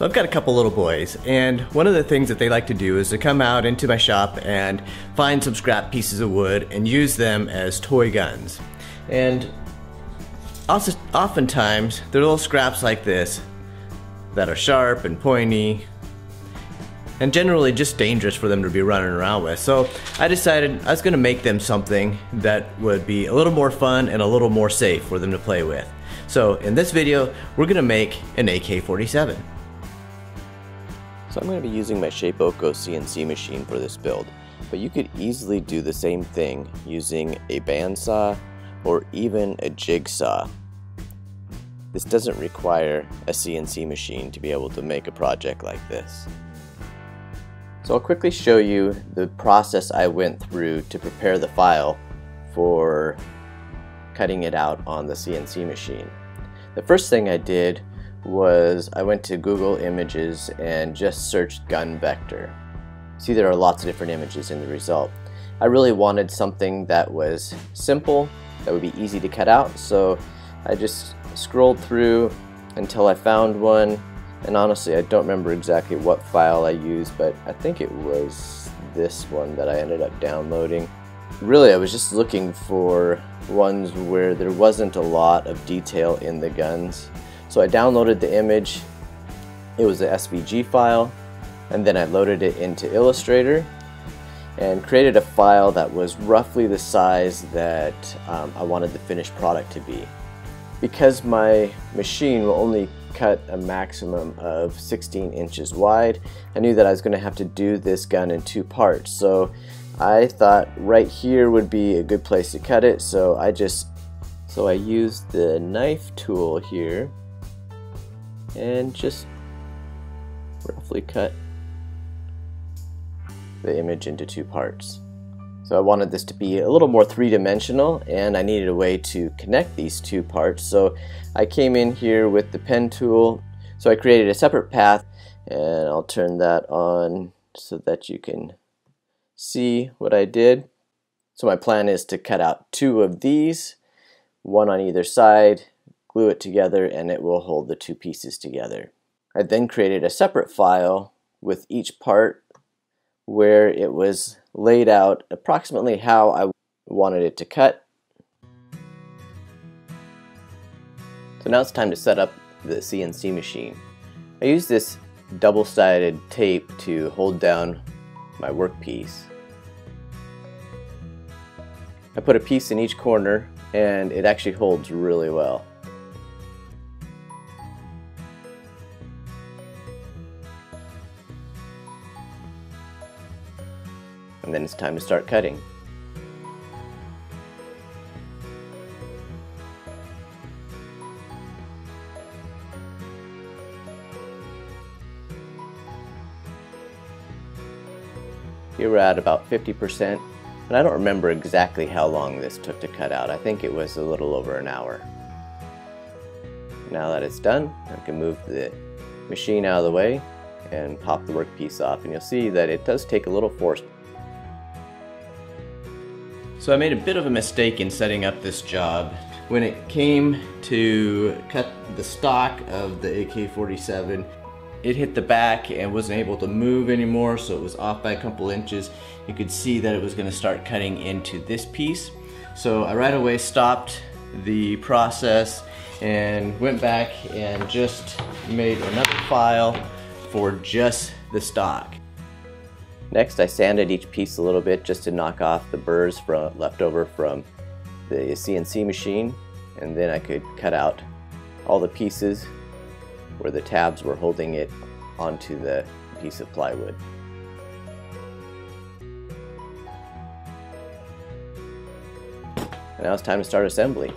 So I've got a couple little boys, and one of the things that they like to do is to come out into my shop and find some scrap pieces of wood and use them as toy guns. And also, oftentimes, they're little scraps like this that are sharp and pointy and generally just dangerous for them to be running around with. So I decided I was going to make them something that would be a little more fun and a little more safe for them to play with. So in this video, we're going to make an AK-47. So I'm going to be using my Shapeoko CNC machine for this build, but you could easily do the same thing using a bandsaw or even a jigsaw. This doesn't require a CNC machine to be able to make a project like this. So I'll quickly show you the process I went through to prepare the file for cutting it out on the CNC machine. The first thing I did was I went to Google Images and just searched gun vector. See there are lots of different images in the result. I really wanted something that was simple, that would be easy to cut out, so I just scrolled through until I found one, and honestly I don't remember exactly what file I used, but I think it was this one that I ended up downloading. Really I was just looking for ones where there wasn't a lot of detail in the guns so I downloaded the image, it was a SVG file, and then I loaded it into Illustrator and created a file that was roughly the size that um, I wanted the finished product to be. Because my machine will only cut a maximum of 16 inches wide, I knew that I was going to have to do this gun in two parts. So I thought right here would be a good place to cut it, so I just so I used the knife tool here and just roughly cut the image into two parts. So I wanted this to be a little more three-dimensional and I needed a way to connect these two parts. So I came in here with the pen tool. So I created a separate path and I'll turn that on so that you can see what I did. So my plan is to cut out two of these, one on either side, glue it together and it will hold the two pieces together. I then created a separate file with each part where it was laid out approximately how I wanted it to cut. So now it's time to set up the CNC machine. I use this double-sided tape to hold down my workpiece. I put a piece in each corner and it actually holds really well. And then it's time to start cutting. Here we're at about 50%, and I don't remember exactly how long this took to cut out. I think it was a little over an hour. Now that it's done, I can move the machine out of the way and pop the workpiece off, and you'll see that it does take a little force so I made a bit of a mistake in setting up this job. When it came to cut the stock of the AK-47, it hit the back and wasn't able to move anymore, so it was off by a couple inches. You could see that it was gonna start cutting into this piece. So I right away stopped the process and went back and just made another file for just the stock. Next I sanded each piece a little bit just to knock off the burrs from, left over from the CNC machine and then I could cut out all the pieces where the tabs were holding it onto the piece of plywood. And now it's time to start assembly.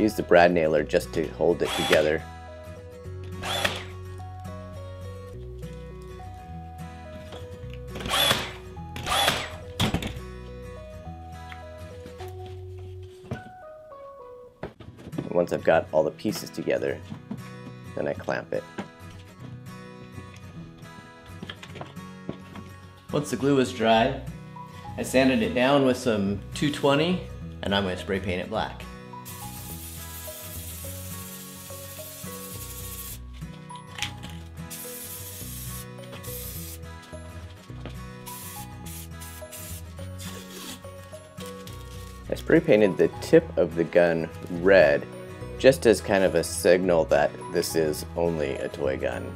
Use the brad nailer just to hold it together. Once I've got all the pieces together, then I clamp it. Once the glue is dry, I sanded it down with some 220 and I'm going to spray paint it black. I spray painted the tip of the gun red just as kind of a signal that this is only a toy gun.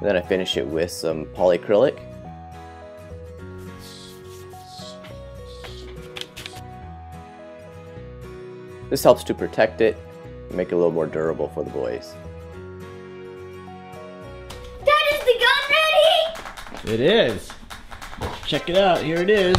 then I finish it with some polyacrylic This helps to protect it and make it a little more durable for the boys. Dad, is the gun ready? It is. Check it out. Here it is.